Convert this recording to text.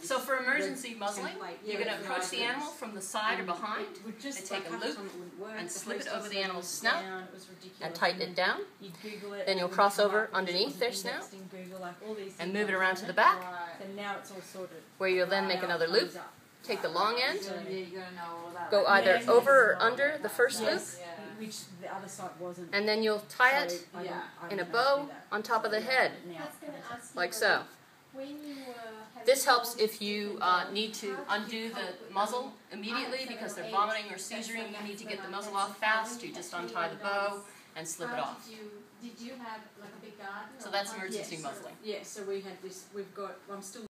this So for emergency muzzling, template. you're going to approach the animal from the side or behind it would just, and take a loop time it wouldn't work. and slip it over the animal's snout down, it was ridiculous. and tighten it down You'd it. Then you'll cross over underneath their snout indexed in Google, like all these and move it around to the back Right. And now it's all sorted. where you'll then make another loop, take the long end, So yeah, you gotta know all that. go either over or under the first loop, which the other site wasn't. and then you'll tie it So Yeah. In a don't know how to bow on top of the head, Now, I was going to ask you like so. This helps if you uh, need to how did you undo the muzzle immediately because they're vomiting or that's seizuring. You need to get the muzzle off fast. You just untie the bow and slip it off. Did you, did you have like a big garden? So that's how- emergency Yes. muzzling. Yeah, so we had this, we've got, I'm still